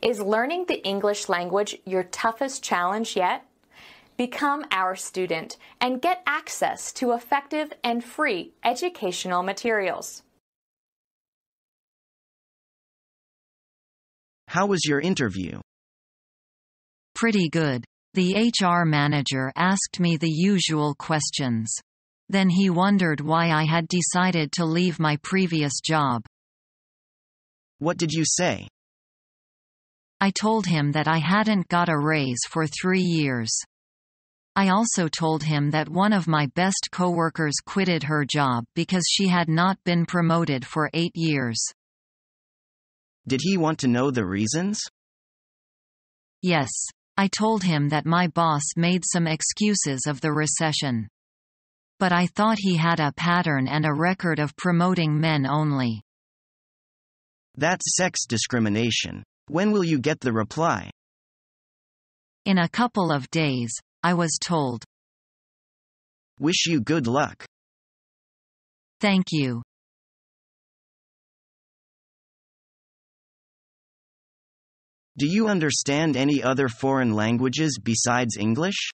Is learning the English language your toughest challenge yet? Become our student and get access to effective and free educational materials. How was your interview? Pretty good. The HR manager asked me the usual questions. Then he wondered why I had decided to leave my previous job. What did you say? I told him that I hadn't got a raise for three years. I also told him that one of my best coworkers quitted her job because she had not been promoted for eight years. Did he want to know the reasons? Yes. I told him that my boss made some excuses of the recession. But I thought he had a pattern and a record of promoting men only. That's sex discrimination. When will you get the reply? In a couple of days, I was told. Wish you good luck. Thank you. Do you understand any other foreign languages besides English?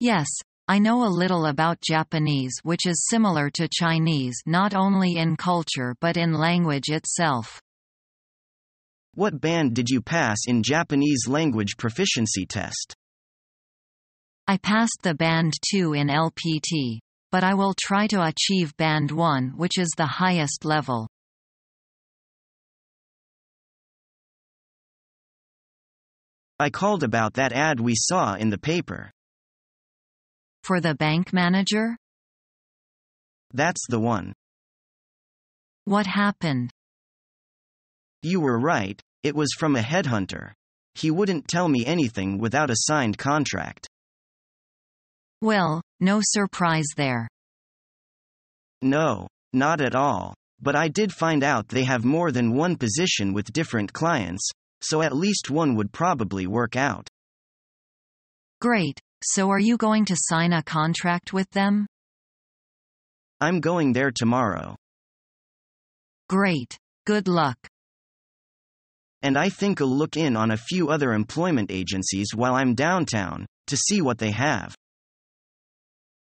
Yes, I know a little about Japanese which is similar to Chinese not only in culture but in language itself. What band did you pass in Japanese language proficiency test? I passed the Band 2 in LPT, but I will try to achieve Band 1 which is the highest level. I called about that ad we saw in the paper. For the bank manager? That's the one. What happened? You were right, it was from a headhunter. He wouldn't tell me anything without a signed contract. Well, no surprise there. No, not at all. But I did find out they have more than one position with different clients, so at least one would probably work out. Great, so are you going to sign a contract with them? I'm going there tomorrow. Great. Good luck. And I think I'll look in on a few other employment agencies while I'm downtown, to see what they have.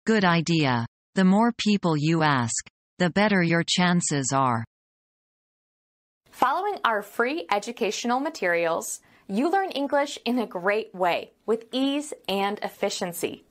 Good idea. The more people you ask, the better your chances are. Following our free educational materials, you learn English in a great way with ease and efficiency.